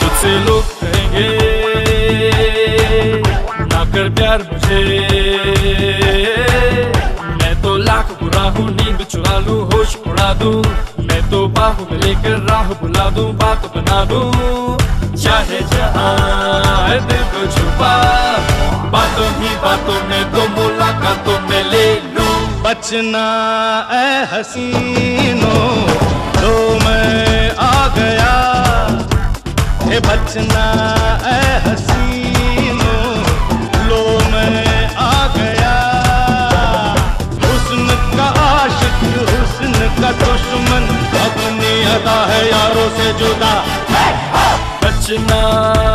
तुझसे लोग कहेंगे, ना कर प्यार मुझे। मैं तो लाख बुरा हूँ, नींद चुरा लूँ, होश उड़ा दूँ। मैं तो बाहू में लेकर राह बुला दूँ, बात बना दूँ। चाहे जहाँ दिल को छुपा, बातों ही बातों में तो मुलाकातों में ले लूँ। बचना ए हसीनो। ए बचना ए हसीनो। लो मैं आ गया। हुस्न का आशिक, हुस्न का दुश्मन। अपनी अदा है यारों से जुदा। बचना।